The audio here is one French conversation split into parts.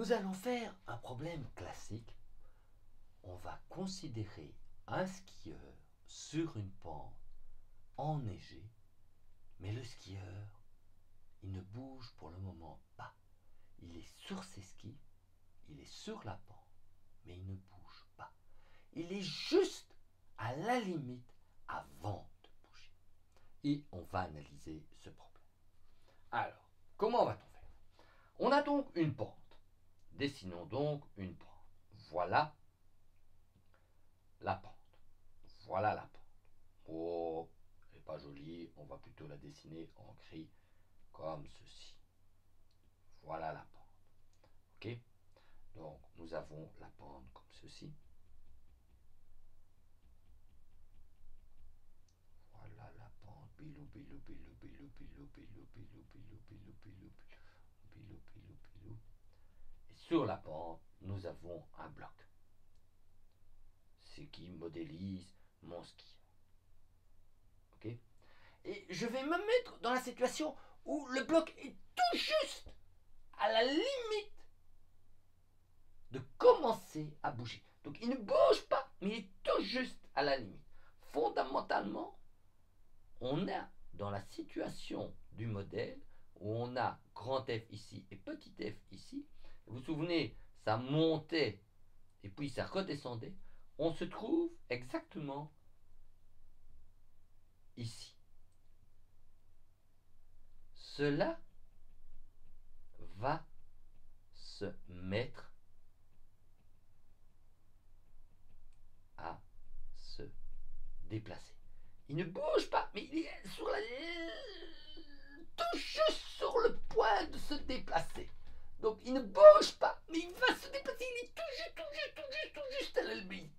Nous allons faire un problème classique. On va considérer un skieur sur une pente enneigée, mais le skieur, il ne bouge pour le moment pas. Il est sur ses skis, il est sur la pente, mais il ne bouge pas. Il est juste à la limite avant de bouger. Et on va analyser ce problème. Alors, comment va-t-on faire? On a donc une pente. Dessinons donc une pente. Voilà la pente. Voilà la pente. Oh, elle n'est pas jolie. On va plutôt la dessiner en gris comme ceci. Voilà la pente. OK? Donc, nous avons la pente comme ceci. Voilà la pente. Bilou, bilou, bilou, bilou, bilou, bilou, bilou, bilou, bilou, bilou, bilou, sur la pente, nous avons un bloc. Ce qui modélise mon ski. OK? Et je vais me mettre dans la situation où le bloc est tout juste à la limite de commencer à bouger. Donc il ne bouge pas, mais il est tout juste à la limite. Fondamentalement, on a dans la situation du modèle où on a grand F ici et petit f ici, vous vous souvenez, ça montait et puis ça redescendait, on se trouve exactement ici. Cela va se mettre à se déplacer. Il ne bouge pas, mais il est sur la tout juste sur le point de se déplacer. Donc il ne bouge pas, mais il va se déplacer. Il est tout juste, tout juste, tout juste, tout juste à la limite.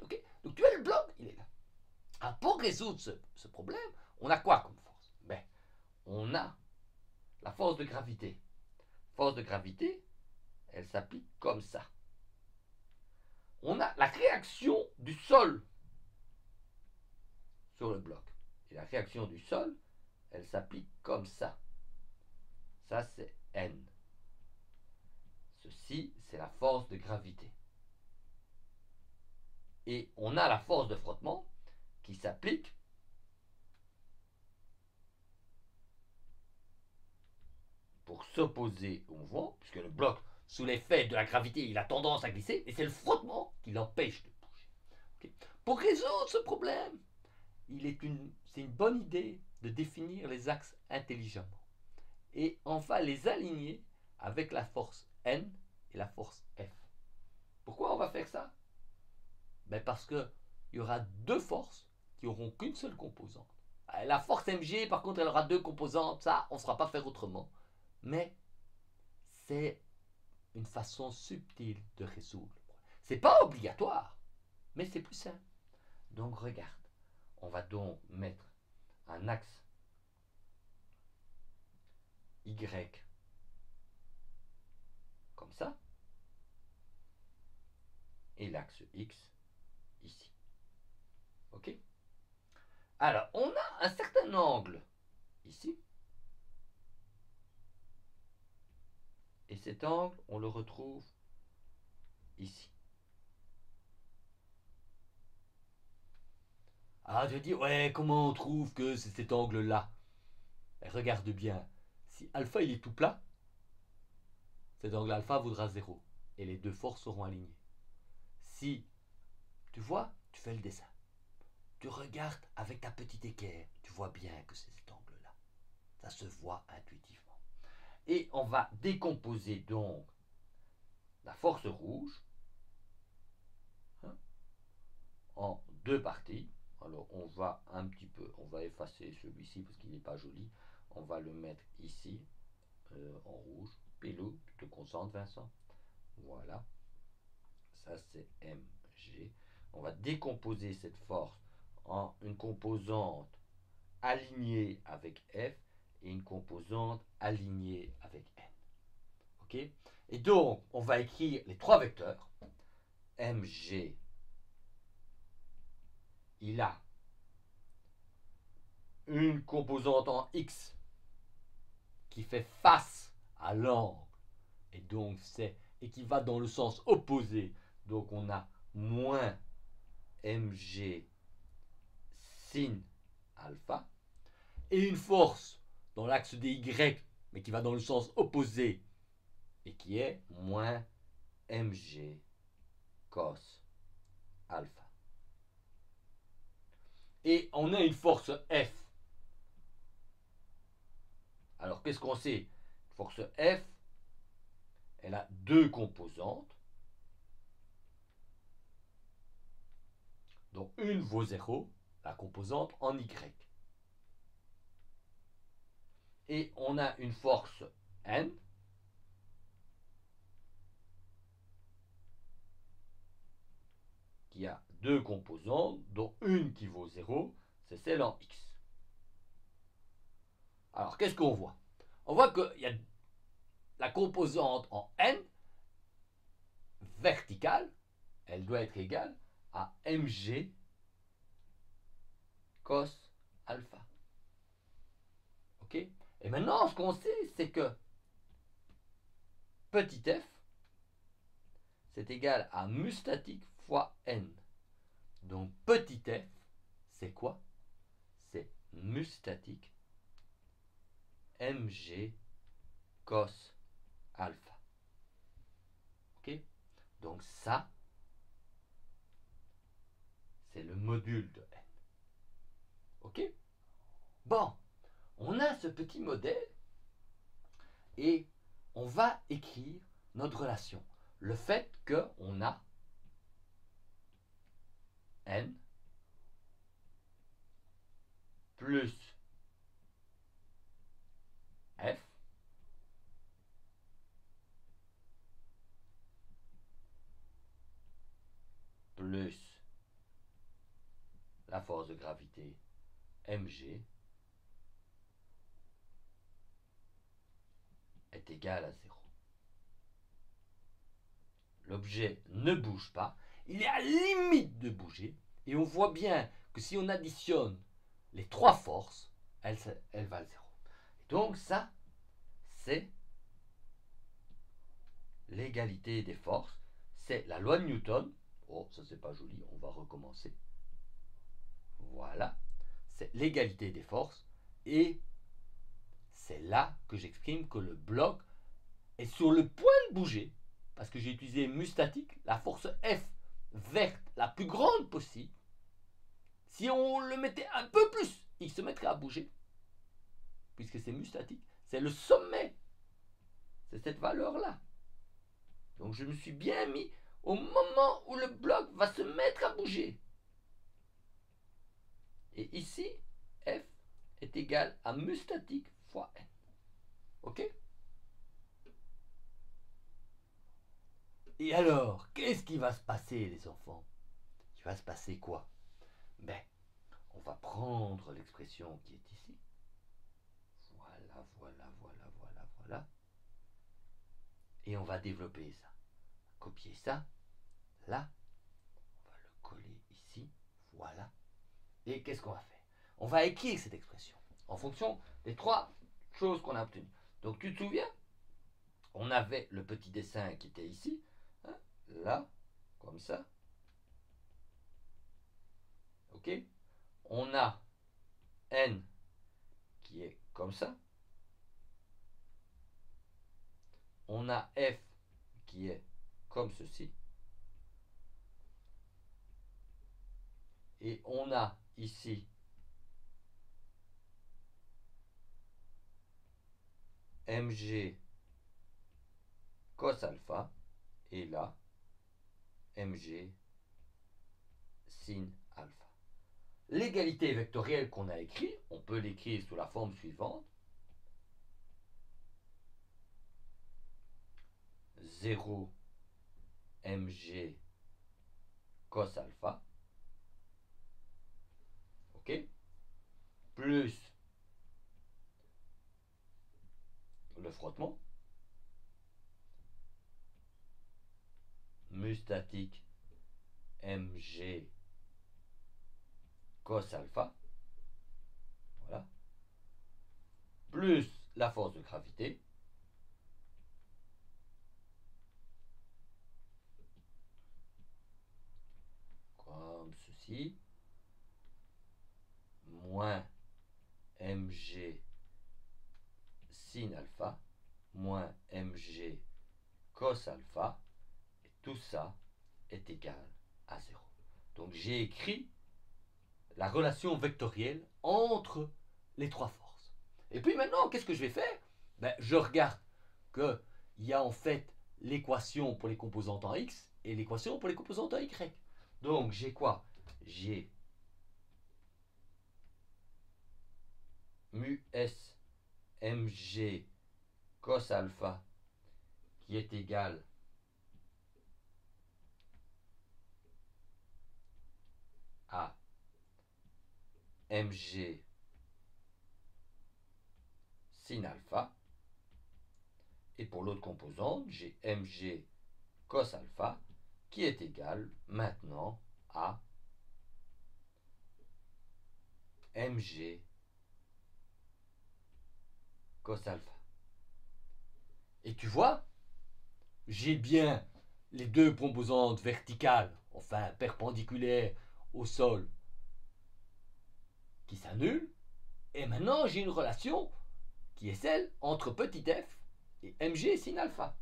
Ok? Donc tu as le bloc, il est là. Alors pour résoudre ce, ce problème, on a quoi comme force? Ben, On a la force de gravité. Force de gravité, elle s'applique comme ça. On a la réaction du sol sur le bloc. Et la réaction du sol, elle s'applique comme ça. Ça, c'est N. Ceci, c'est la force de gravité. Et on a la force de frottement qui s'applique pour s'opposer au mouvement, puisque le bloc, sous l'effet de la gravité, il a tendance à glisser, et c'est le frottement qui l'empêche de bouger. Pour résoudre ce problème, c'est une bonne idée de définir les axes intelligemment. Et va les aligner avec la force N et la force F. Pourquoi on va faire ça? Ben Parce qu'il y aura deux forces qui auront qu'une seule composante. Euh, la force mg, par contre, elle aura deux composantes. Ça, on ne saura pas faire autrement. Mais c'est une façon subtile de résoudre. C'est pas obligatoire, mais c'est plus simple. Donc regarde, on va donc mettre un axe Y comme ça, et l'axe X ici. OK? Alors, on a un certain angle ici. Et cet angle, on le retrouve ici. Ah, je dis, ouais, comment on trouve que c'est cet angle-là? Regarde bien, si alpha il est tout plat, cet angle alpha vaudra 0. Et les deux forces seront alignées. Si, tu vois, tu fais le dessin. Tu regardes avec ta petite équerre, tu vois bien que c'est cet angle-là. Ça se voit intuitivement. Et on va décomposer donc la force rouge hein, en deux parties. Alors on va un petit peu, on va effacer celui-ci parce qu'il n'est pas joli. On va le mettre ici euh, en rouge. Pélo, tu te concentres Vincent. Voilà. Ça c'est MG. On va décomposer cette force en une composante alignée avec F et une composante alignée avec N. OK? Et donc, on va écrire les trois vecteurs. MG, il a une composante en X qui fait face à l'angle. Et donc, c'est et qui va dans le sens opposé. Donc on a moins mg sin alpha. Et une force dans l'axe des y, mais qui va dans le sens opposé, et qui est moins mg cos alpha. Et on a une force F. Alors qu'est-ce qu'on sait? Force F, elle a deux composantes. Donc une vaut 0, la composante en Y. Et on a une force N qui a deux composantes, dont une qui vaut 0, c'est celle en X. Alors, qu'est-ce qu'on voit? On voit qu'il y a la composante en N verticale, elle doit être égale à mg cos alpha. OK? Et maintenant, ce qu'on sait, c'est que petit f, c'est égal à mu statique fois n. Donc petit f, c'est quoi? C'est mu statique mg cos alpha. OK? Donc ça, c'est le module de n. OK? Bon, on a ce petit modèle et on va écrire notre relation. Le fait qu'on a n plus f plus la force de gravité mg est égal à 0. L'objet ne bouge pas, il est à limite de bouger, et on voit bien que si on additionne les trois forces, elle, elle va à 0. Donc ça, c'est l'égalité des forces, c'est la loi de Newton. Oh, ça c'est pas joli, on va recommencer. Voilà, c'est l'égalité des forces, et c'est là que j'exprime que le bloc est sur le point de bouger, parce que j'ai utilisé mu statique, la force F verte la plus grande possible, si on le mettait un peu plus, il se mettrait à bouger, puisque c'est mu statique, c'est le sommet, c'est cette valeur-là. Donc je me suis bien mis au moment où le bloc va se mettre à bouger. Et ici, F est égal à mu statique fois N. OK? Et alors, qu'est-ce qui va se passer, les enfants? Il va se passer quoi? Ben, on va prendre l'expression qui est ici. Voilà, voilà, voilà, voilà, voilà. Et on va développer ça. Copier ça. Là. On va le coller ici. Voilà. Et qu'est-ce qu'on va faire? On va écrire cette expression en fonction des trois choses qu'on a obtenues. Donc tu te souviens? On avait le petit dessin qui était ici là, comme ça. Ok? On a n qui est comme ça. On a f qui est comme ceci. Et on a ici mg cos alpha et là mg sin alpha. L'égalité vectorielle qu'on a écrit, on peut l'écrire sous la forme suivante. 0 mg cos alpha. OK? Plus le frottement. mu statique mg cos alpha, voilà, plus la force de gravité, ici, moins mg sin alpha, moins mg cos alpha, et tout ça est égal à 0. Donc j'ai écrit la relation vectorielle entre les trois forces. Et puis maintenant, qu'est-ce que je vais faire? Ben, Je regarde qu'il y a en fait l'équation pour les composantes en x et l'équation pour les composantes en y. Donc j'ai quoi? J'ai mu s mg cos alpha qui est égal à mg sin alpha. Et pour l'autre composante, j'ai mg cos alpha qui est égal maintenant à mg cos alpha. Et tu vois, j'ai bien les deux composantes verticales, enfin perpendiculaires au sol, qui s'annulent. Et maintenant, j'ai une relation qui est celle entre petit f et mg sin alpha.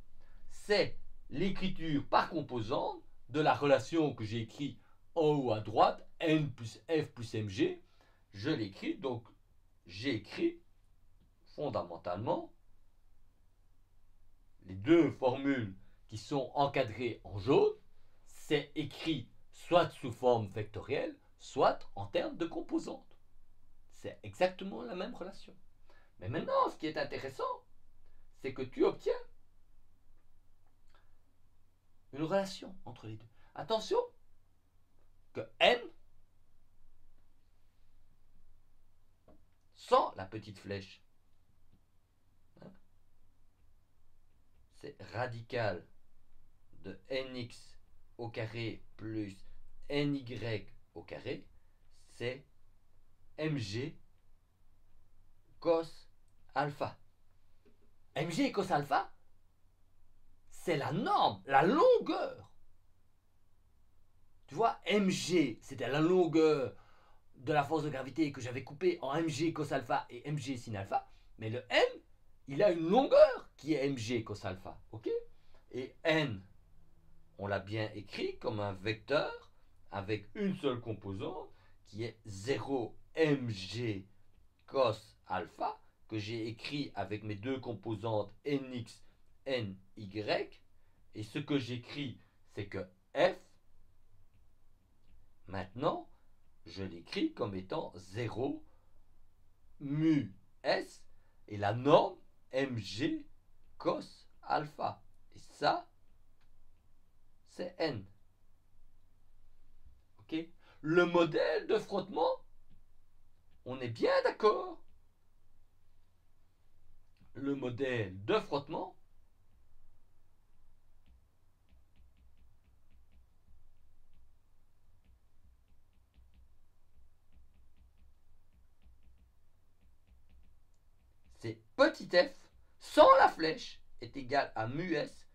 C'est l'écriture par composante de la relation que j'ai écrit en haut à droite, n plus f plus mg. Je l'écris, donc j'ai écrit fondamentalement les deux formules qui sont encadrées en jaune, c'est écrit soit sous forme vectorielle, soit en termes de composantes. C'est exactement la même relation. Mais maintenant, ce qui est intéressant, c'est que tu obtiens une relation entre les deux. Attention que n, sans la petite flèche, c'est radical de nx au carré plus ny au carré, c'est mg cos alpha. mg cos alpha, c'est la norme, la longueur. Tu vois, mg, c'était la longueur de la force de gravité que j'avais coupée en mg cos alpha et mg sin alpha. Mais le m, il a une longueur qui est mg cos alpha. ok? Et n, on l'a bien écrit comme un vecteur avec une seule composante qui est 0 mg cos alpha que j'ai écrit avec mes deux composantes nx ny. Et ce que j'écris, c'est que f, maintenant, je l'écris comme étant 0 mu s et la norme mg cos alpha. Et ça, c'est n. OK? Le modèle de frottement, on est bien d'accord. Le modèle de frottement, c'est petit f sans la flèche est égal à mu s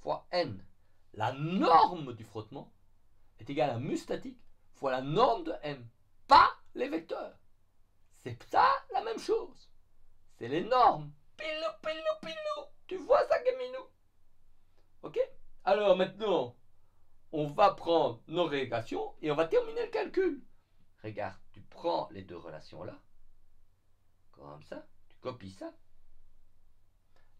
fois n. La norme du frottement est égale à mu statique fois la norme de m, pas les vecteurs. C'est ça la même chose. C'est les normes. Pilou, pilou, pilou. Tu vois ça, Gaminou? Ok? Alors maintenant, on va prendre nos régressions et on va terminer le calcul. Regarde, tu prends les deux relations là, comme ça, tu copies ça,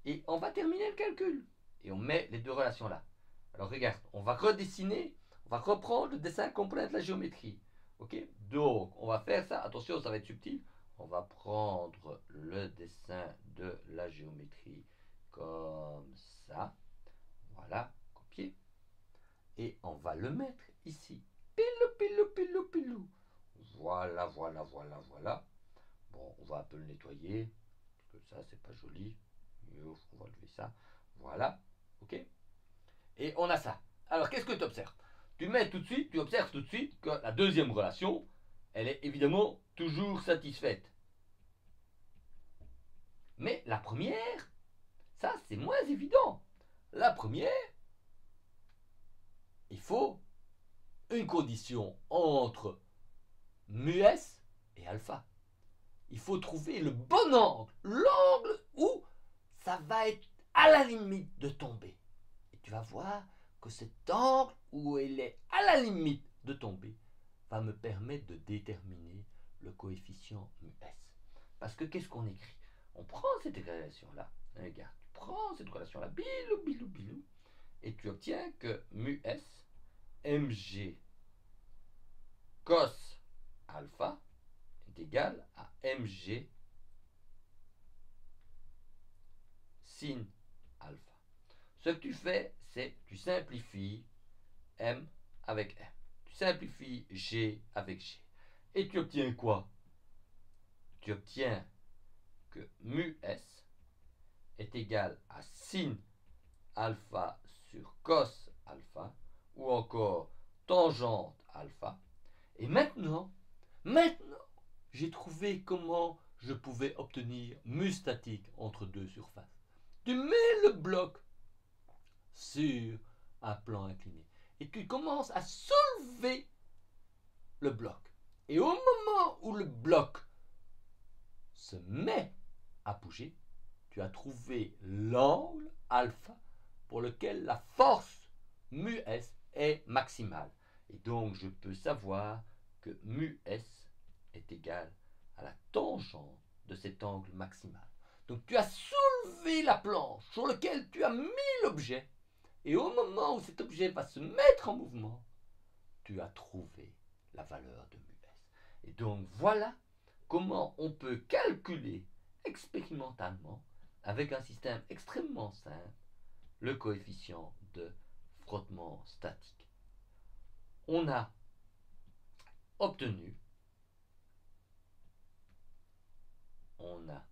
et on va terminer le calcul. Et on met les deux relations là. Alors regarde, on va redessiner, on va reprendre le dessin complet de la géométrie. Ok? Donc, on va faire ça. Attention, ça va être subtil. On va prendre le dessin de la géométrie comme ça. Voilà, copier. Et on va le mettre ici. Pilou, pilou, pilou, pilou. Voilà, voilà, voilà, voilà. Bon, on va un peu le nettoyer. Parce que ça, c'est pas joli. On va lever ça. Voilà. OK Et on a ça. Alors, qu'est-ce que tu observes? Tu mets tout de suite, tu observes tout de suite que la deuxième relation, elle est évidemment toujours satisfaite. Mais la première, ça c'est moins évident. La première, il faut une condition entre mu s et alpha. Il faut trouver le bon angle, l'angle où ça va être à la limite de tomber. Et tu vas voir que cet angle où elle est à la limite de tomber va me permettre de déterminer le coefficient mu s. Parce que qu'est-ce qu'on écrit? On prend cette relation-là, regarde, tu prends cette relation-là, bilou, bilou, bilou, et tu obtiens que mu s, mg cos alpha est égal à mg sin alpha. Ce que tu fais, c'est tu simplifies m avec m. Tu simplifies g avec g. Et tu obtiens quoi? Tu obtiens que mu s est égal à sin alpha sur cos alpha ou encore tangente alpha. Et maintenant, maintenant, j'ai trouvé comment je pouvais obtenir mu statique entre deux surfaces. Tu mets le bloc sur un plan incliné et tu commences à soulever le bloc. Et au moment où le bloc se met à bouger, tu as trouvé l'angle alpha pour lequel la force mu s est maximale. Et donc je peux savoir que mu s est égal à la tangente de cet angle maximal. Donc tu as soulevé la planche sur laquelle tu as mis l'objet. Et au moment où cet objet va se mettre en mouvement, tu as trouvé la valeur de mu et donc voilà comment on peut calculer expérimentalement, avec un système extrêmement simple, le coefficient de frottement statique. On a obtenu, on a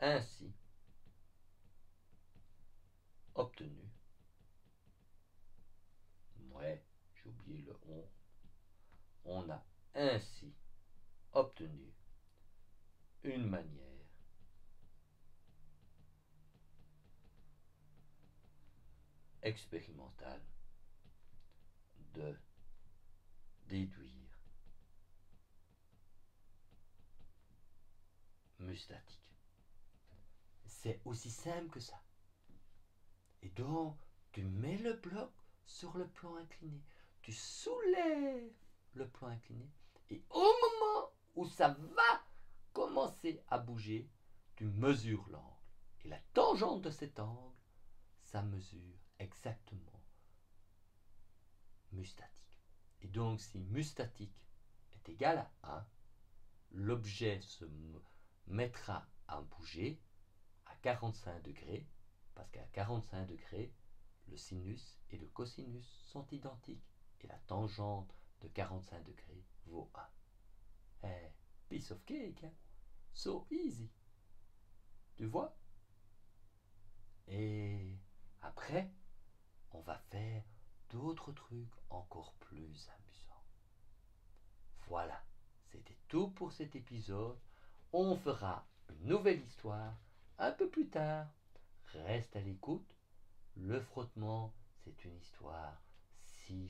ainsi obtenu, ouais, j'ai oublié le on, on a ainsi obtenu une manière. Expérimentale de déduire. Mustatique. C'est aussi simple que ça. Et donc, tu mets le bloc sur le plan incliné, tu soulèves le plan incliné, et au moment où ça va commencer à bouger, tu mesures l'angle. Et la tangente de cet angle, ça mesure exactement mu statique. Et donc si mu statique est égal à 1, l'objet se mettra à bouger 45 degrés, parce qu'à 45 degrés, le sinus et le cosinus sont identiques, et la tangente de 45 degrés vaut 1. Eh, piece of cake, hein? so easy. Tu vois? Et après, on va faire d'autres trucs encore plus amusants. Voilà, c'était tout pour cet épisode. On fera une nouvelle histoire un peu plus tard. Reste à l'écoute. Le frottement, c'est une histoire si